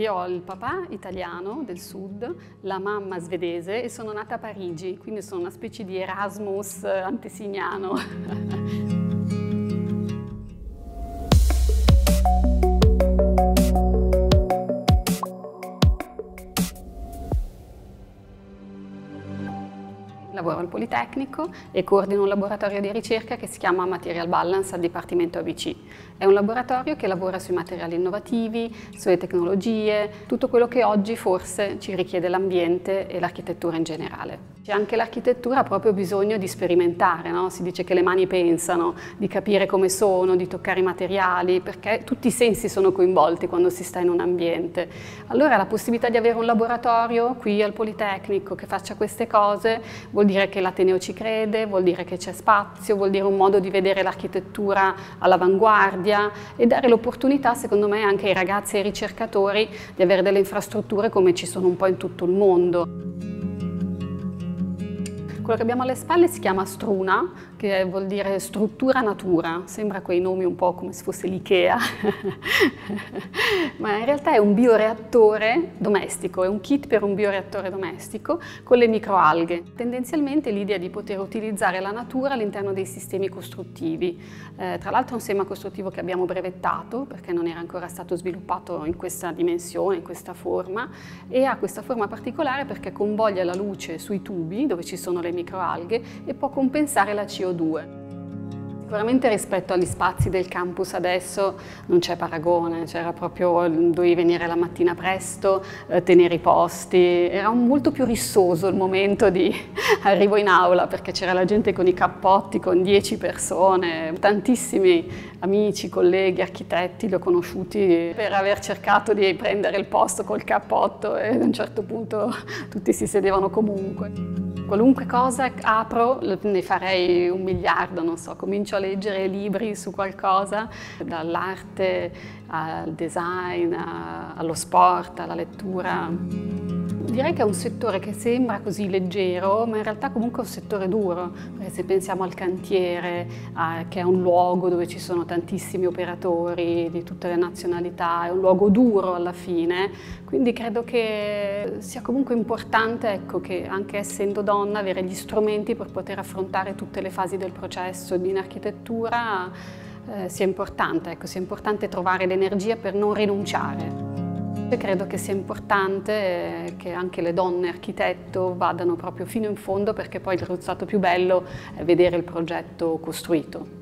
Io ho il papà italiano del sud, la mamma svedese e sono nata a Parigi, quindi sono una specie di Erasmus antesignano. Lavoro al Politecnico e coordino un laboratorio di ricerca che si chiama Material Balance al Dipartimento ABC. È un laboratorio che lavora sui materiali innovativi, sulle tecnologie, tutto quello che oggi forse ci richiede l'ambiente e l'architettura in generale. Anche l'architettura ha proprio bisogno di sperimentare, no? si dice che le mani pensano, di capire come sono, di toccare i materiali, perché tutti i sensi sono coinvolti quando si sta in un ambiente. Allora la possibilità di avere un laboratorio qui al Politecnico che faccia queste cose vuol dire che l'Ateneo ci crede, vuol dire che c'è spazio, vuol dire un modo di vedere l'architettura all'avanguardia e dare l'opportunità, secondo me, anche ai ragazzi e ai ricercatori di avere delle infrastrutture come ci sono un po' in tutto il mondo. Quello che abbiamo alle spalle si chiama struna, che vuol dire struttura natura, sembra quei nomi un po' come se fosse l'IKEA, ma in realtà è un bioreattore domestico, è un kit per un bioreattore domestico con le microalghe. Tendenzialmente l'idea è di poter utilizzare la natura all'interno dei sistemi costruttivi. Eh, tra l'altro è un sistema costruttivo che abbiamo brevettato perché non era ancora stato sviluppato in questa dimensione, in questa forma e ha questa forma particolare perché convoglia la luce sui tubi dove ci sono le microalghe e può compensare la CO2. Sicuramente rispetto agli spazi del campus adesso non c'è paragone, c'era proprio, dovevi venire la mattina presto, eh, tenere i posti, era molto più rissoso il momento di arrivo in aula perché c'era la gente con i cappotti, con 10 persone, tantissimi amici, colleghi, architetti li ho conosciuti per aver cercato di prendere il posto col cappotto e a un certo punto tutti si sedevano comunque. Qualunque cosa apro, ne farei un miliardo, non so, comincio a leggere libri su qualcosa, dall'arte al design, allo sport, alla lettura. Direi che è un settore che sembra così leggero, ma in realtà comunque è un settore duro, perché se pensiamo al cantiere, eh, che è un luogo dove ci sono tantissimi operatori di tutte le nazionalità, è un luogo duro alla fine, quindi credo che sia comunque importante, ecco, che anche essendo donna, avere gli strumenti per poter affrontare tutte le fasi del processo in architettura eh, sia importante, ecco, sia importante trovare l'energia per non rinunciare. Credo che sia importante eh, che anche le donne architetto vadano proprio fino in fondo perché poi il risultato più bello è vedere il progetto costruito.